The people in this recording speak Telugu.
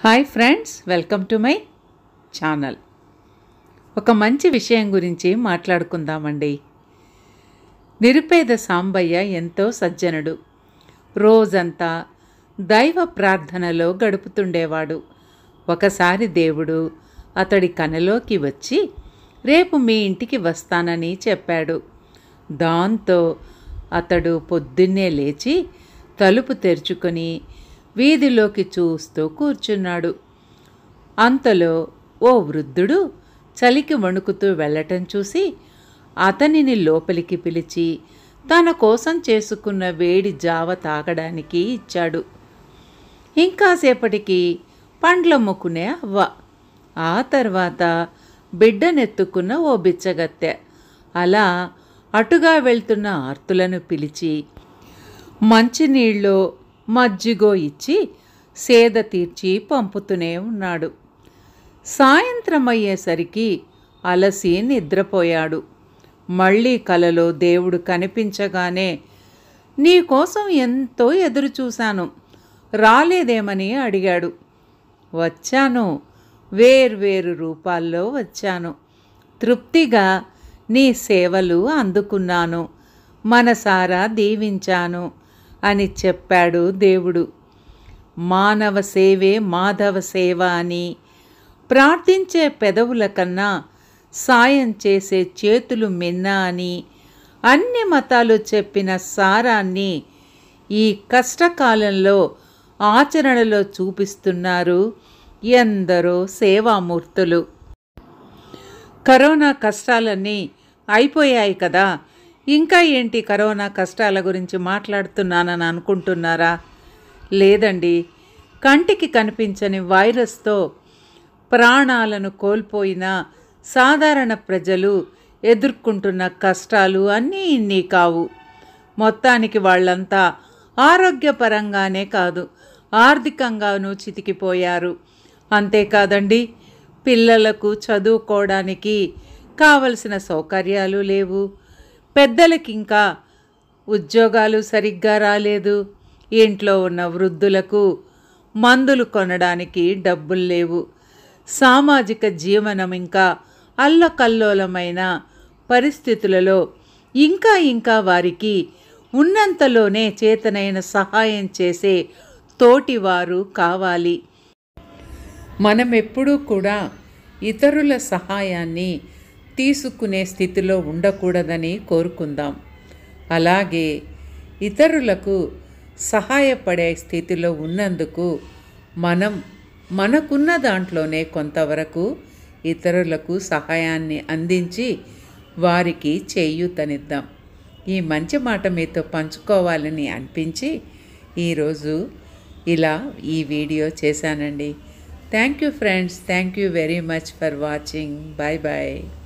Hi friends welcome to my channel ఒక మంచి విషయం గురించి మాట్లాడుకుందామండి. నిరుపేద సాంబయ్య ఎంతో సజ్జనుడు. రోజంతా దైవ ప్రార్థనలో గడుపుతుండేవాడు. ఒకసారి దేవుడు అతడి కనలోకి వచ్చి రేపు మీ ఇంటికి వస్తానని చెప్పాడు. దాంతో అతడు పొద్దున్నే లేచి తలుపు తెరుచుకొని వీధిలోకి చూస్తూ కూర్చున్నాడు. అంతలో ఓ వృద్ధుడు చలికి వణుకుతూ వెళ్ళటం చూసి అతనిని లోపలికి పిలిచి తన కోసం చేసుకున్న వేడి జావ తాగడానికి ఇచ్చాడు. ఇంకాసేపటికి పండ్లమ్ముకునే అవ్వ ఆ తర్వాత బిడ్డనెత్తుకున్న ఓ బిచ్చగత్తె అలా అటుగా వెళ్తున్న ఆర్తులను పిలిచి మంచినీళ్ళో మజ్జిగో ఇచ్చి సేద తీర్చి పంపుతూనే ఉన్నాడు. సాయంత్రం అయ్యేసరికి అలసి నిద్రపోయాడు. మళ్ళీ కలలో దేవుడు కనిపించగానే నీకోసం ఎంతో ఎదురుచూశాను. రాలేదేమని అడిగాడు. వచ్చాను. వేర్వేరు రూపాల్లో వచ్చాను. తృప్తిగా నీ సేవలు అందుకున్నాను. మనసారా దీవించాను. అని చెప్పాడు దేవుడు. మానవ సేవే మాధవ సేవ అని ప్రార్థించే పెదవుల కన్నా సాయం చేసే చేతులు మిన్న అని అన్ని మతాలు చెప్పిన సారాన్ని ఈ కష్టకాలంలో ఆచరణలో చూపిస్తున్నారు ఎందరో సేవామూర్తులు. కరోనా కష్టాలన్నీ అయిపోయాయి కదా. ఇంకా ఏంటి కరోనా కష్టాల గురించి మాట్లాడుతున్నానని అనుకుంటున్నారా? లేదండి. కంటికి కనిపించని వైరస్తో ప్రాణాలను కోల్పోయిన సాధారణ ప్రజలు ఎదుర్కొంటున్న కష్టాలు అన్నీ ఇన్ని కావు. మొత్తానికి వాళ్ళంతా ఆరోగ్యపరంగానే కాదు ఆర్థికంగానూ చితికిపోయారు. అంతేకాదండి పిల్లలకు చదువుకోవడానికి కావలసిన సౌకర్యాలు లేవు. పెద్దలకి ఇంకా ఉద్యోగాలు సరిగ్గా రాలేదు. ఇంట్లో ఉన్న వృద్ధులకు మందులు కొనడానికి డబ్బులు లేవు. సామాజిక జీవనం ఇంకా అల్లకల్లోలమైన పరిస్థితులలో ఇంకా ఇంకా వారికి ఉన్నంతలోనే చేతనైన సహాయం చేసే తోటివారు కావాలి. మనమెప్పుడూ కూడా ఇతరుల సహాయాన్ని తీసుకునే స్థితిలో ఉండకూడదని కోరుకుందాం. అలాగే ఇతరులకు సహాయపడే స్థితిలో ఉన్నందుకు మనం మనకున్న దాంట్లోనే కొంతవరకు ఇతరులకు సహాయాన్ని అందించి వారికి చేయూతనిద్దాం. ఈ మంచి మాట మీతో పంచుకోవాలని అనిపించి ఈరోజు ఇలా ఈ వీడియో చేశానండి. Thank you friends thank you very much for watching. Bye bye